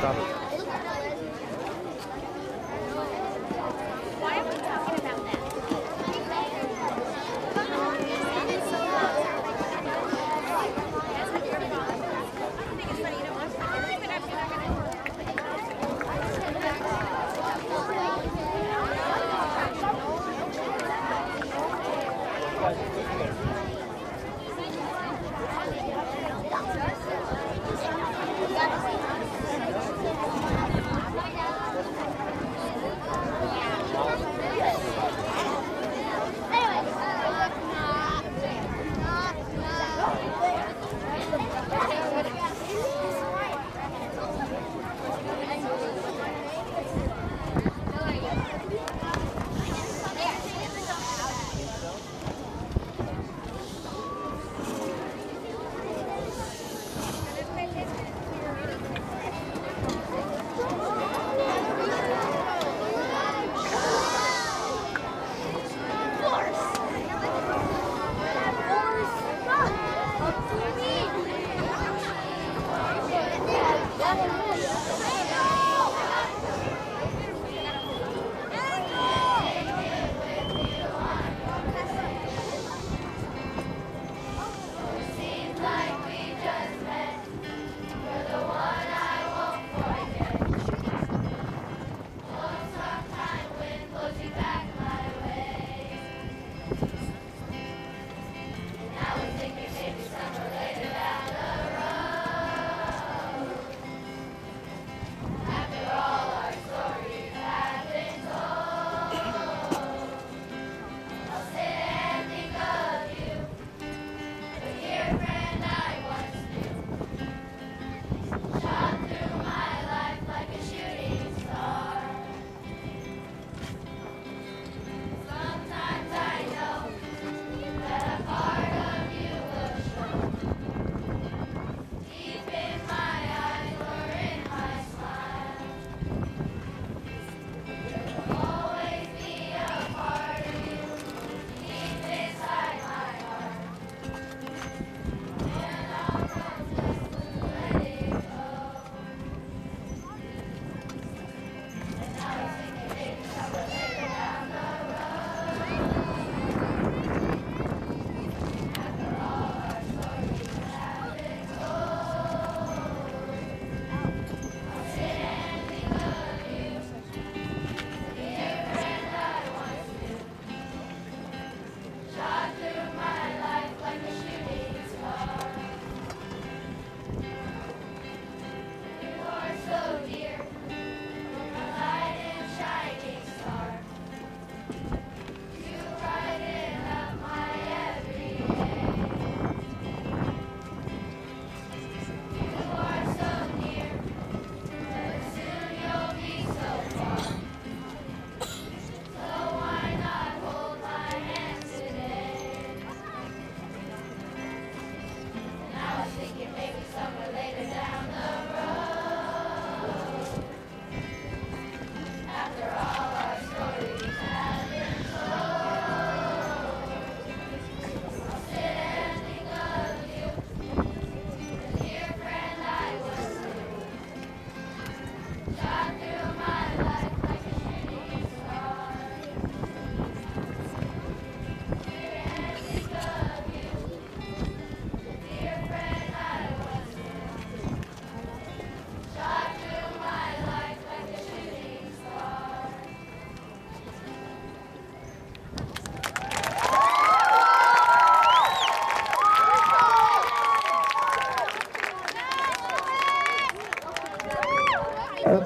tá?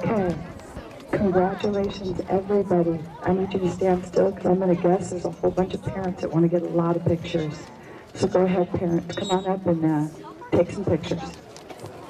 Okay. Congratulations, everybody. I need you to stand still because I'm going to guess there's a whole bunch of parents that want to get a lot of pictures. So go ahead, parents. Come on up and uh, take some pictures.